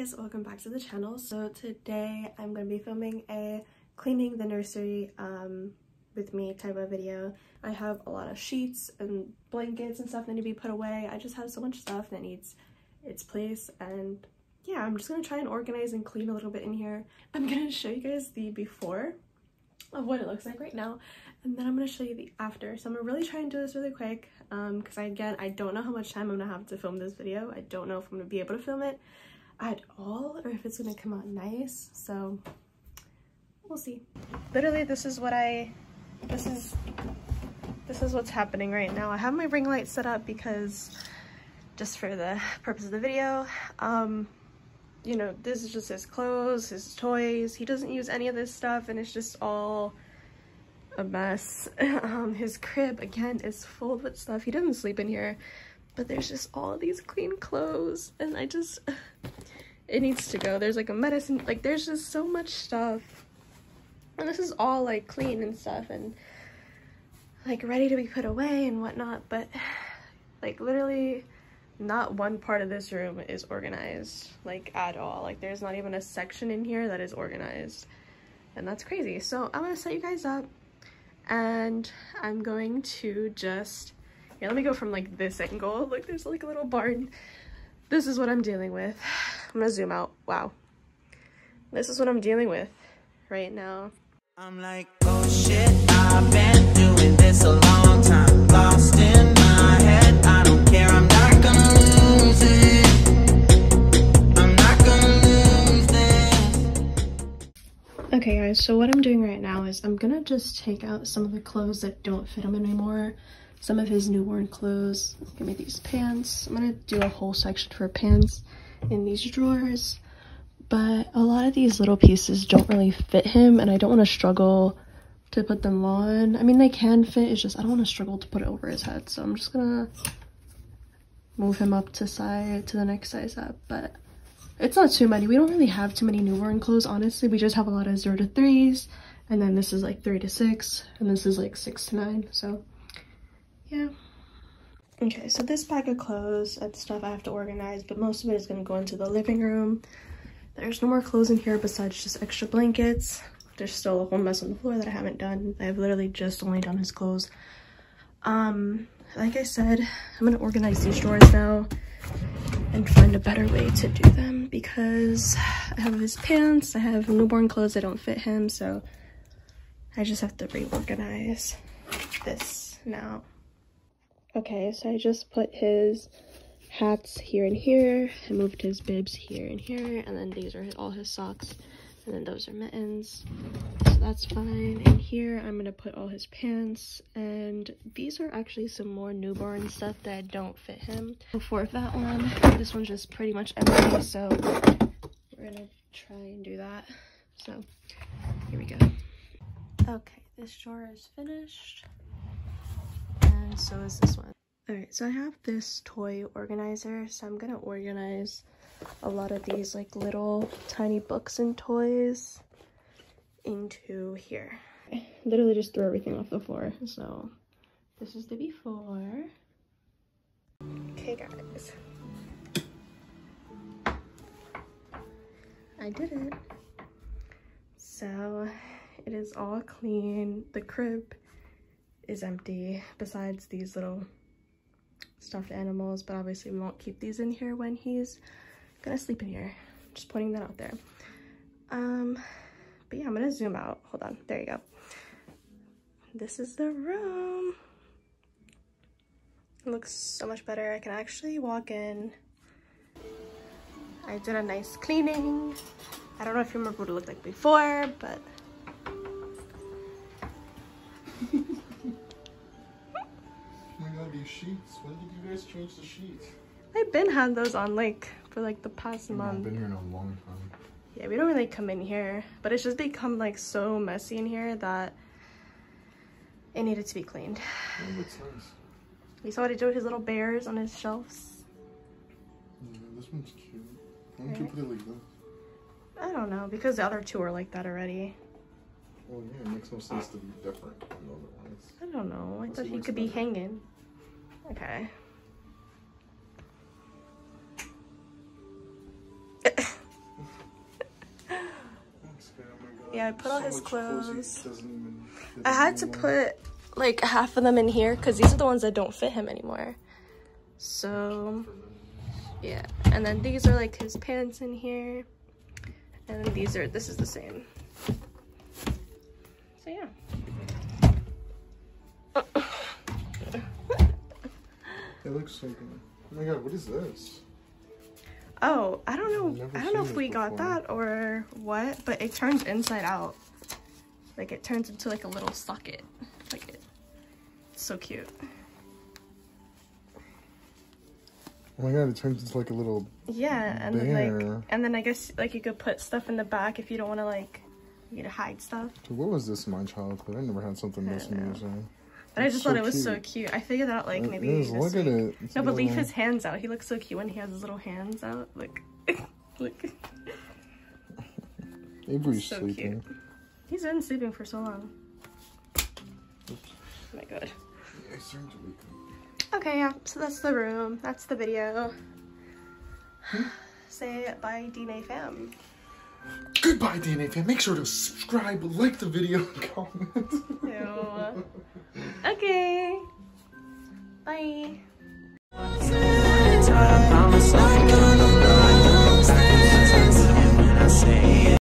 guys, welcome back to the channel. So today I'm going to be filming a cleaning the nursery um, with me type of video. I have a lot of sheets and blankets and stuff that need to be put away. I just have so much stuff that needs its place and yeah, I'm just going to try and organize and clean a little bit in here. I'm going to show you guys the before of what it looks like right now and then I'm going to show you the after. So I'm to really try and do this really quick because um, I, again, I don't know how much time I'm to have to film this video. I don't know if I'm to be able to film it at all or if it's to come out nice. So we'll see. Literally, this is what I, this is, this is what's happening right now. I have my ring light set up because just for the purpose of the video, um, you know, this is just his clothes, his toys. He doesn't use any of this stuff and it's just all a mess. Um, his crib, again, is full with stuff. He doesn't sleep in here, but there's just all these clean clothes, and I just, it needs to go. There's like a medicine, like there's just so much stuff. And this is all like clean and stuff and like ready to be put away and whatnot, but like literally not one part of this room is organized like at all. Like there's not even a section in here that is organized and that's crazy. So I'm gonna set you guys up and I'm going to just, yeah, let me go from like this angle. Look, there's like a little barn. This is what I'm dealing with. I'm gonna zoom out. Wow. This is what I'm dealing with right now. I'm like, oh shit, I've been doing this a long time. Lost in my head, I don't care, I'm not gonna lose it. I'm not gonna lose this. Okay guys, so what I'm doing right now is I'm gonna just take out some of the clothes that don't fit them anymore. Some of his newborn clothes. Give me these pants. I'm gonna do a whole section for pants in these drawers but a lot of these little pieces don't really fit him and I don't want to struggle to put them on. I mean, they can fit, it's just I don't want to struggle to put it over his head. So I'm just gonna move him up to side to the next size up, but it's not too many. We don't really have too many newborn clothes, honestly. We just have a lot of zero to threes, and then this is like three to six, and this is like six to nine, so yeah. Okay, so this bag of clothes and stuff I have to organize, but most of it is gonna go into the living room. There's no more clothes in here besides just extra blankets. There's still a whole mess on the floor that I haven't done. I've literally just only done his clothes. Um, like I said, I'm gonna organize these drawers now and find a better way to do them because I have his pants, I have newborn clothes that don't fit him, so I just have to reorganize this now. Okay, so I just put his hats here and here. I moved his bibs here and here. And then these are all his socks. And then those are mittens. So that's fine. And here I'm going to put all his pants. And these are actually some more newborn stuff that don't fit him. Before that one, this one's just pretty much empty. So we're going to try and do that. So here we go. Okay, this drawer is finished. So is this one. Alright, so I have this toy organizer, so I'm gonna organize a lot of these like little tiny books and toys into here. I literally just threw everything off the floor, so this is the before. Okay guys. I did it. So it is all clean. The crib is empty besides these little stuffed animals, but obviously we won't keep these in here when he's gonna sleep in here. Just pointing that out there. Um, but yeah, I'm gonna zoom out. Hold on, there you go. This is the room. It looks so much better. I can actually walk in. I did a nice cleaning. I don't know if you remember what it looked like before, but these sheets. When did you guys change the sheets? I've been had those on like for like the past I've month. been here in a long time. Yeah, we don't really come in here, but it's just become like so messy in here that it needed to be cleaned. Yeah, nice. You saw what he did with his little bears on his shelves? Yeah, this one's cute. Why don't right. you put it like this? I don't know, because the other two are like that already. Well, yeah, it makes no sense to be different than the other ones. I don't know. I thought he could better. be hanging. Okay. yeah, I put so all his clothes. I had to put like half of them in here because these are the ones that don't fit him anymore. So, yeah. And then these are like his pants in here. And these are, this is the same. So yeah. It looks so good. Oh my god, what is this? Oh, I don't know. I don't know if we this got that or what, but it turns inside out. Like it turns into like a little socket. Like it. It's so cute. Oh my god, it turns into like a little. Yeah, and then like, and then I guess like you could put stuff in the back if you don't want to like, you to hide stuff. Dude, what was this in my childhood? I never had something this don't But I just so thought it was so cute. cute. I figured out like It maybe. is, Look at it. It's No, but leave his hands out. He looks so cute when he has his little hands out. Look, look. Avery's so sleeping. He's been sleeping for so long. Oops. Oh my god. Yeah, he's starting to wake Okay, yeah. So that's the room. That's the video. Hmm? Say bye, D&A fam. Goodbye, D&A fam. Make sure to subscribe, like the video, and comment. Okay. Bye.